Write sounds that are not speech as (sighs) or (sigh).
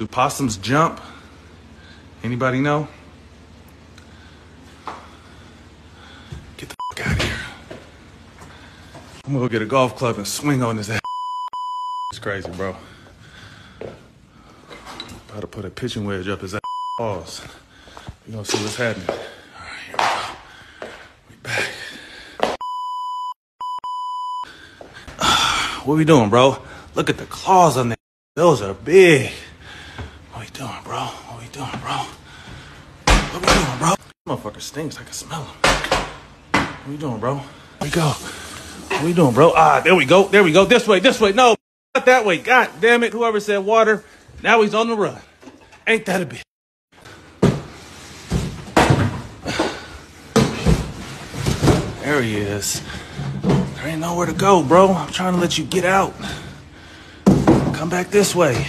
Do possums jump? Anybody know? Get the fuck out of here. I'm gonna go get a golf club and swing on his ass. It's crazy, bro. About to put a pitching wedge up his ass. Pause. We gonna see what's happening. All right, here we go. We back. (sighs) What we doing, bro? Look at the claws on that. Those are big. What we doing, bro? What we doing, bro? What are we doing, bro? Motherfucker stinks. I can smell him. What we doing, bro? Where we go? What we doing, bro? Ah, there we go. There we go. This way, this way. No, not that way. God damn it. Whoever said water, now he's on the run. Ain't that a bitch? There he is. There ain't nowhere to go, bro. I'm trying to let you get out. Come back this way.